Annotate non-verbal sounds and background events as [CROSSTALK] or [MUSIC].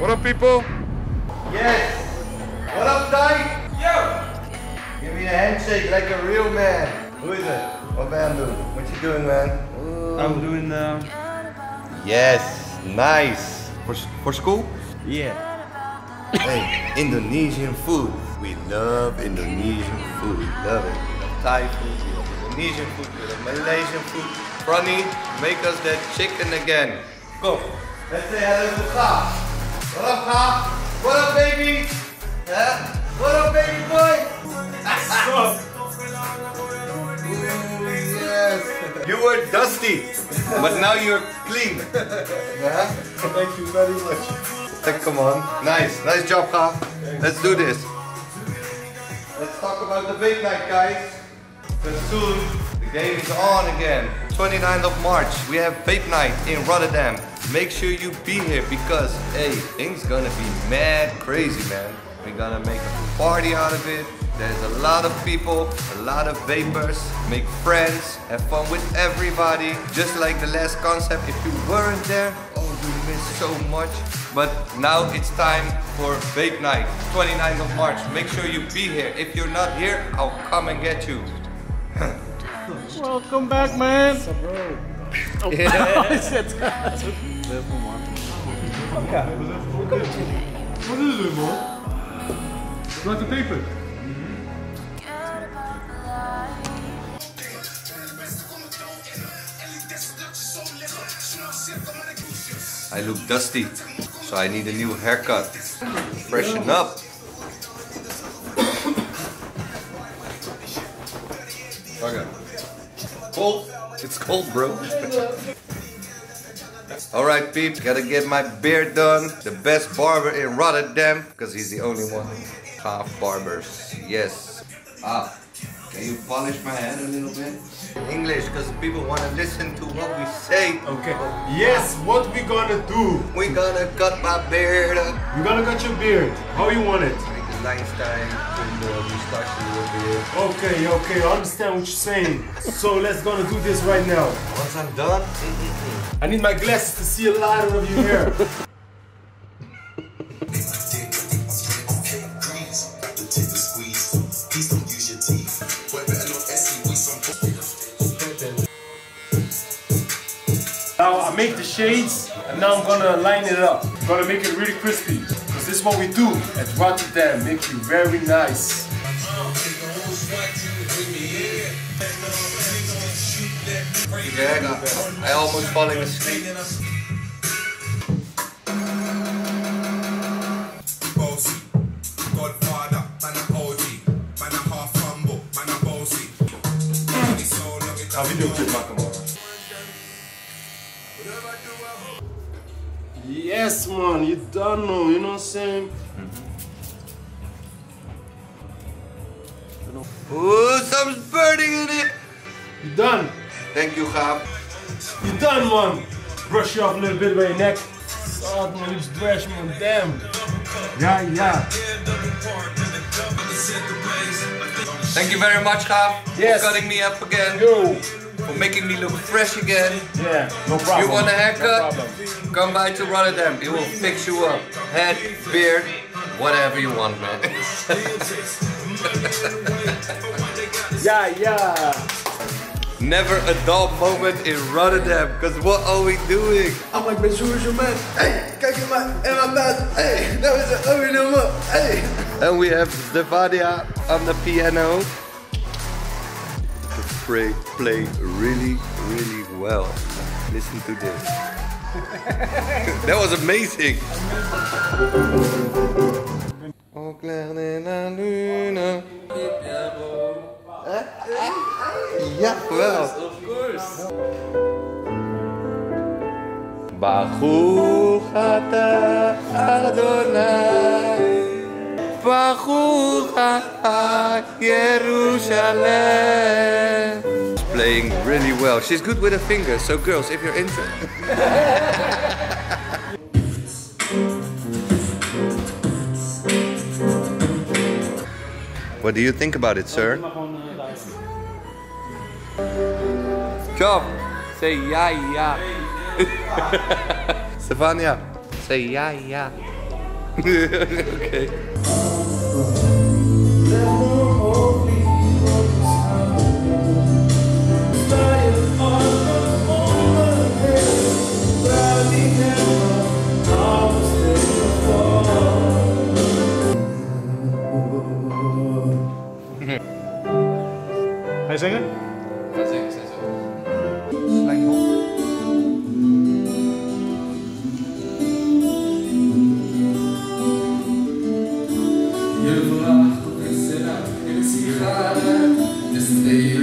What up, people? Yes. What up, Dyke? Yo. Give me a handshake like a real man. Who is it? What man doing? What you doing, man? I'm doing uh, Yes. Nice. For for school? yeah. Hey, Indonesian food. We love Indonesian food. We love it. We love Thai food. We love Indonesian food. We love Malaysian food. Ronnie, make us that chicken again. Go. Let's say hello to Ga. What up, Ga? What up, baby? Huh? What up, baby boy? Ooh, yes. [LAUGHS] You were dusty, but now you're clean. Yeah? Thank you very much. Come on. Nice. Nice job, Ga. Let's do this. Let's talk about the big night, guys. Because soon the game is on again. 29th of March, we have Vape Night in Rotterdam. Make sure you be here because, hey, things gonna be mad crazy, man. We're gonna make a party out of it. There's a lot of people, a lot of vapors. Make friends, have fun with everybody. Just like the last concept, if you weren't there, oh, you missed so much. But now it's time for Vape Night, 29th of March. Make sure you be here. If you're not here, I'll come and get you. Welcome back, man. [LAUGHS] Oh, [LAUGHS] [LAUGHS] Wat is het, man? Zwarte tape. I look dusty, so I need a new haircut. Freshen up. Okay. Cold? It's cold, bro. Alright, peeps, gotta get my beard done. The best barber in Rotterdam, because he's the only one. Half barbers, yes. Ah, can you polish my head a little bit? English, because people want to listen to what we say. Okay. Yes, what we gonna do? We gonna cut my beard up. You gonna cut your beard. How you want it? Make the lines time, put the mustache a little bit. Okay, okay, I understand what you're saying. So let's gonna do this right now. I'm done, I need my glasses to see a lot of you here. [LAUGHS] Now I make the shades and now I'm gonna line it up. I'm Gonna make it really crispy. Because this is what we do at Rotterdam. Make you very nice. Yeah, I, got, I almost falling asleep. bossy. Godfather, man a OG. Man a half humble, man a bossy. Money so long it Ga videoclip maken man. Yes man, you done know, you know what I'm saying? Oh, something's burning in it. You done. Thank you, Gaap. You done man. Brush you off a little bit by your neck. Sod man, you just man, damn. Yeah, yeah. Thank you very much, Gaap, Yes. for cutting me up again, Yo. for making me look fresh again. Yeah, no problem. You want a No haircut? problem. Come by to Rotterdam. It will fix you up. Head, beard, whatever you want, man. [LAUGHS] yeah, ja. Never a dull moment in Rotterdam, because what are we doing? Oh, maar ik ben sowieso man. Hey, kijk eens maar. En wat dat? Hey, nou is het ook weer nummer. Hey. And we have Stefania on the piano. To play, play really, really well. Listen to this. [LAUGHS] that was amazing. Au clair de la lune. Of course. Baruch atah Adonai. Baruch atah Yerushalem. She's playing really well. She's good with her fingers. So girls, if you're into [LAUGHS] What do you think about it, sir? Job. Say yeah, yeah. [LAUGHS] Stefania. Say yeah, yeah. okay. Ga je zingen? Ga Het is